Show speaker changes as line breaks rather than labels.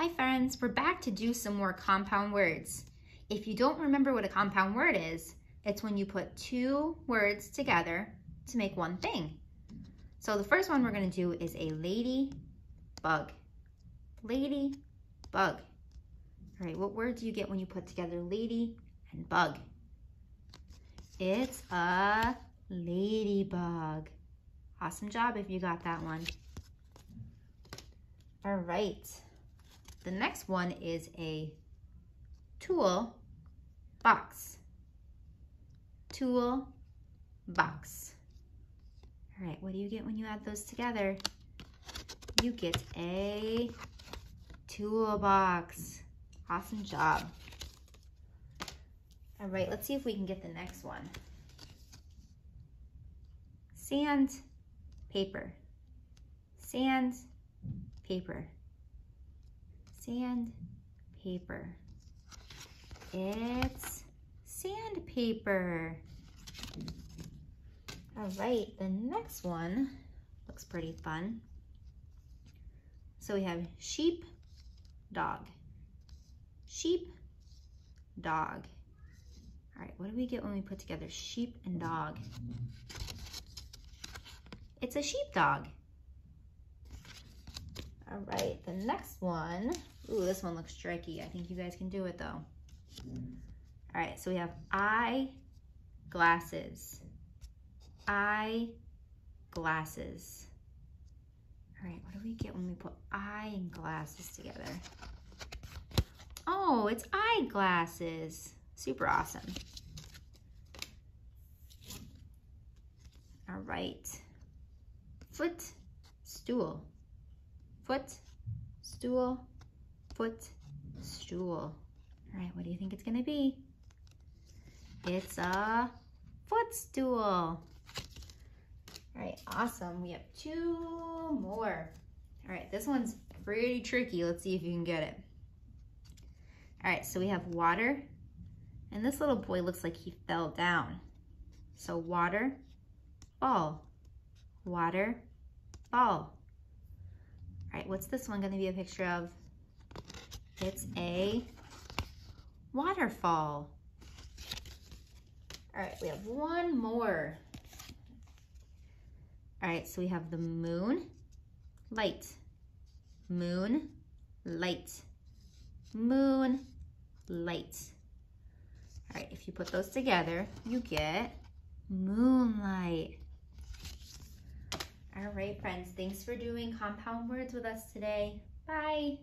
Hi friends, we're back to do some more compound words. If you don't remember what a compound word is, it's when you put two words together to make one thing. So the first one we're gonna do is a lady bug. Lady bug. All right, what word do you get when you put together lady and bug? It's a ladybug. Awesome job if you got that one. All right. The next one is a tool box. Tool box. All right, what do you get when you add those together? You get a toolbox. Awesome job. All right, let's see if we can get the next one. Sand, paper. Sand, paper. Sand, paper. It's sandpaper. All right, the next one looks pretty fun. So we have sheep, dog. Sheep, dog. All right, what do we get when we put together sheep and dog? It's a sheepdog. All right, the next one. Ooh, this one looks tricky. I think you guys can do it though. All right, so we have eye glasses. Eye glasses. All right, what do we get when we put eye and glasses together? Oh, it's eyeglasses. Super awesome. All right. Foot, stool. Foot, stool, foot, stool. All right, what do you think it's gonna be? It's a footstool. All right, awesome. We have two more. All right, this one's pretty tricky. Let's see if you can get it. All right, so we have water, and this little boy looks like he fell down. So water, ball, water, ball. All right, what's this one gonna be a picture of? It's a waterfall. All right, we have one more. All right, so we have the moon, light, moon, light, moon, light. All right, if you put those together, you get moonlight. All right, friends, thanks for doing compound words with us today. Bye.